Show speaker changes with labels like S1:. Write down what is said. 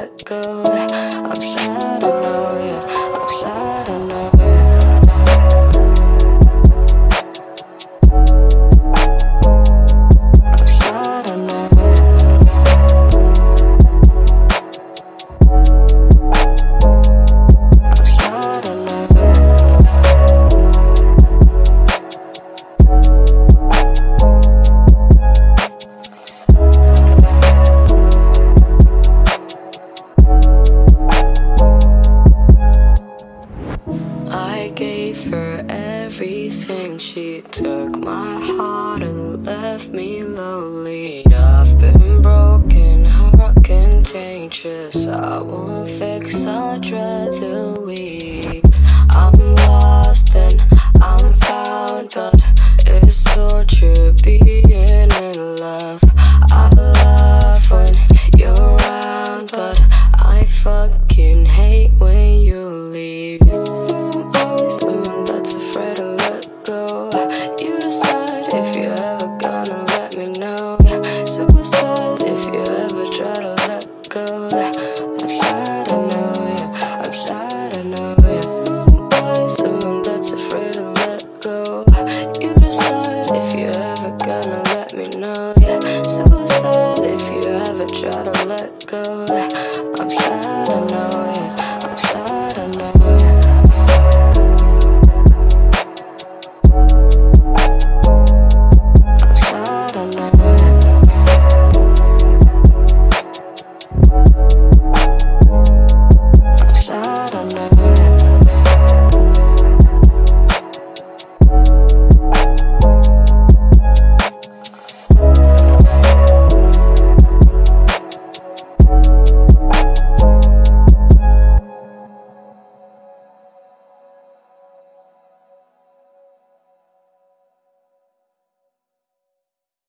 S1: Let go. I gave her everything. She took my heart and left me lonely. I've been broken, heart contagious. I won't fix, I'd rather we